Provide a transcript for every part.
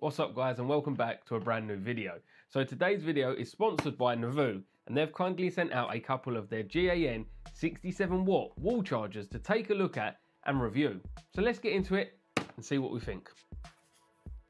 What's up guys and welcome back to a brand new video. So today's video is sponsored by Novoo and they've kindly sent out a couple of their GAN 67 watt wall chargers to take a look at and review. So let's get into it and see what we think.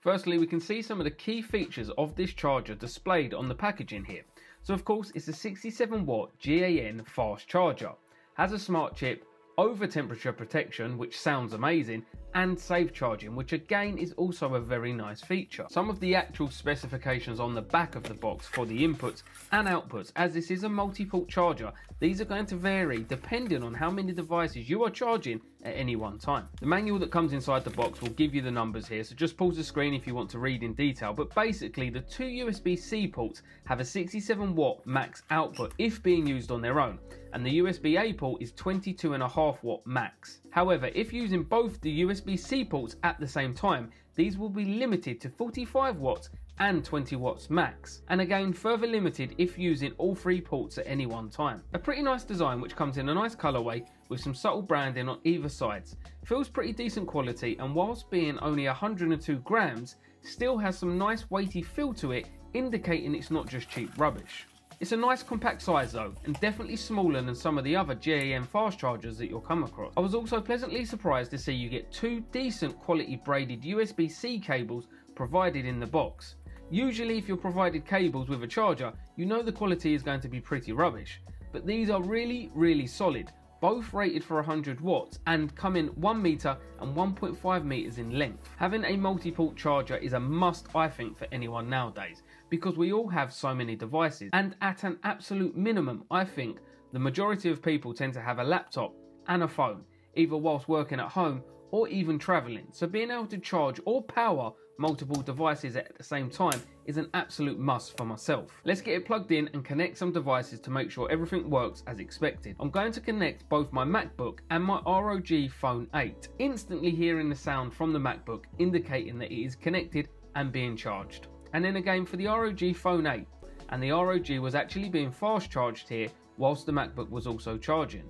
Firstly, we can see some of the key features of this charger displayed on the packaging here. So of course, it's a 67 watt GAN fast charger, has a smart chip, over temperature protection, which sounds amazing, and safe charging, which again is also a very nice feature. Some of the actual specifications on the back of the box for the inputs and outputs, as this is a multi-port charger, these are going to vary depending on how many devices you are charging at any one time. The manual that comes inside the box will give you the numbers here, so just pause the screen if you want to read in detail, but basically the two USB-C ports have a 67 watt max output if being used on their own, and the USB-A port is 22.5 watt max. However, if using both the USB-C ports at the same time, these will be limited to 45 watts and 20 watts max, and again further limited if using all three ports at any one time. A pretty nice design which comes in a nice colourway with some subtle branding on either sides. Feels pretty decent quality and whilst being only 102 grams, still has some nice weighty feel to it indicating it's not just cheap rubbish. It's a nice compact size though, and definitely smaller than some of the other GAN fast chargers that you'll come across. I was also pleasantly surprised to see you get two decent quality braided USB-C cables provided in the box. Usually if you're provided cables with a charger, you know the quality is going to be pretty rubbish, but these are really, really solid, both rated for 100 watts and come in 1 meter and 1.5 meters in length. Having a multi-port charger is a must I think for anyone nowadays because we all have so many devices and at an absolute minimum I think the majority of people tend to have a laptop and a phone either whilst working at home or even traveling so being able to charge or power multiple devices at the same time is an absolute must for myself. Let's get it plugged in and connect some devices to make sure everything works as expected. I'm going to connect both my MacBook and my ROG Phone 8, instantly hearing the sound from the MacBook indicating that it is connected and being charged. And then again for the ROG Phone 8, and the ROG was actually being fast charged here whilst the MacBook was also charging.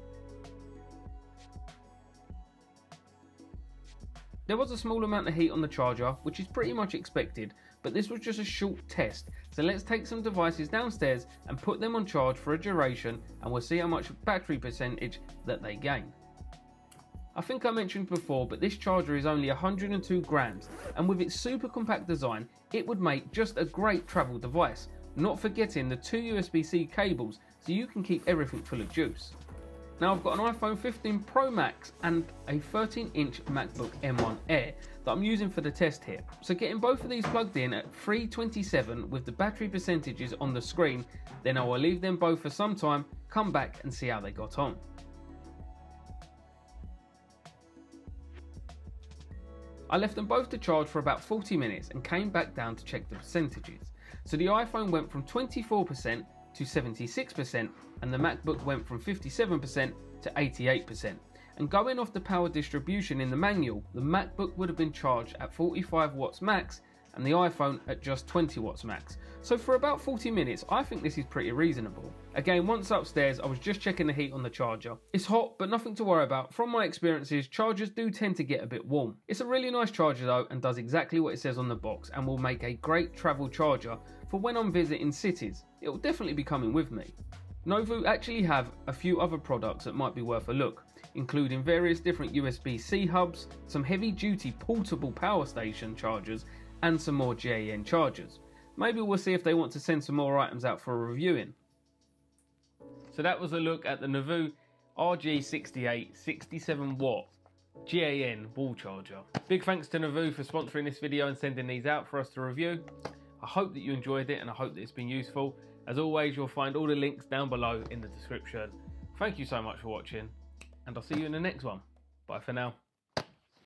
There was a small amount of heat on the charger, which is pretty much expected, but this was just a short test. So let's take some devices downstairs and put them on charge for a duration and we'll see how much battery percentage that they gain. I think I mentioned before, but this charger is only 102 grams, and with its super compact design, it would make just a great travel device, not forgetting the two USB-C cables so you can keep everything full of juice. Now I've got an iPhone 15 Pro Max and a 13 inch MacBook M1 Air that I'm using for the test here. So getting both of these plugged in at 327 with the battery percentages on the screen, then I will leave them both for some time, come back and see how they got on. I left them both to charge for about 40 minutes and came back down to check the percentages. So the iPhone went from 24% to 76% and the MacBook went from 57% to 88%. And going off the power distribution in the manual, the MacBook would have been charged at 45 watts max and the iPhone at just 20 watts max. So for about 40 minutes, I think this is pretty reasonable. Again, once upstairs, I was just checking the heat on the charger. It's hot, but nothing to worry about. From my experiences, chargers do tend to get a bit warm. It's a really nice charger though, and does exactly what it says on the box, and will make a great travel charger for when I'm visiting cities. It will definitely be coming with me. Novoo actually have a few other products that might be worth a look, including various different USB-C hubs, some heavy duty portable power station chargers, and some more GAN chargers. Maybe we'll see if they want to send some more items out for reviewing. So that was a look at the Novoo RG68 67 watt GAN wall charger. Big thanks to Novoo for sponsoring this video and sending these out for us to review. I hope that you enjoyed it and I hope that it's been useful. As always, you'll find all the links down below in the description. Thank you so much for watching and I'll see you in the next one. Bye for now.